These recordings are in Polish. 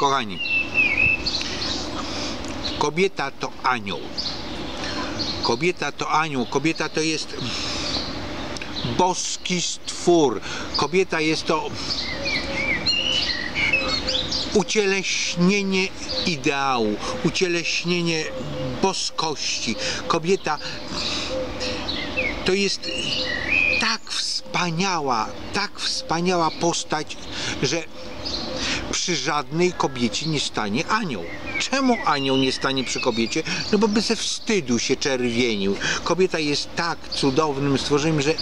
Kochani, kobieta to anioł. Kobieta to anioł, kobieta to jest boski stwór. Kobieta jest to ucieleśnienie ideału, ucieleśnienie boskości. Kobieta to jest tak wspaniała, tak wspaniała postać, że przy żadnej kobiecie nie stanie anioł. Czemu anioł nie stanie przy kobiecie? No bo by ze wstydu się czerwienił. Kobieta jest tak cudownym stworzeniem, że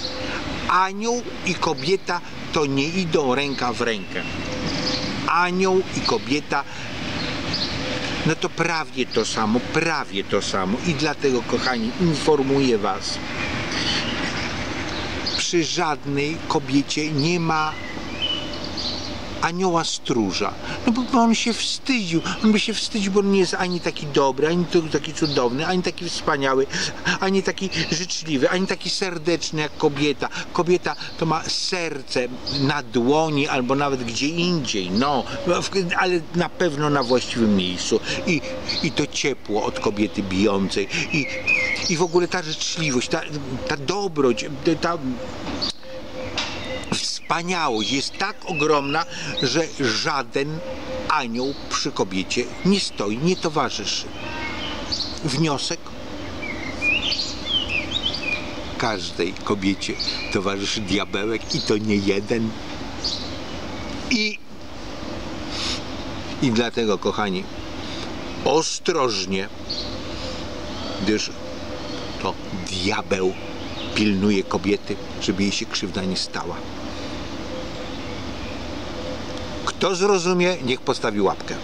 anioł i kobieta to nie idą ręka w rękę. Anioł i kobieta no to prawie to samo, prawie to samo. I dlatego, kochani, informuję Was, przy żadnej kobiecie nie ma anioła stróża. No bo on się wstydził. On by się wstydził, bo on nie jest ani taki dobry, ani taki cudowny, ani taki wspaniały, ani taki życzliwy, ani taki serdeczny jak kobieta. Kobieta to ma serce na dłoni albo nawet gdzie indziej, no, ale na pewno na właściwym miejscu. I, i to ciepło od kobiety bijącej. I, i w ogóle ta życzliwość, ta, ta dobroć, ta wspaniałość jest tak ogromna, że żaden anioł przy kobiecie nie stoi, nie towarzyszy. Wniosek? Każdej kobiecie towarzyszy diabełek i to nie jeden. I, i dlatego, kochani, ostrożnie, gdyż to diabeł pilnuje kobiety, żeby jej się krzywda nie stała. Kto zrozumie, niech postawi łapkę.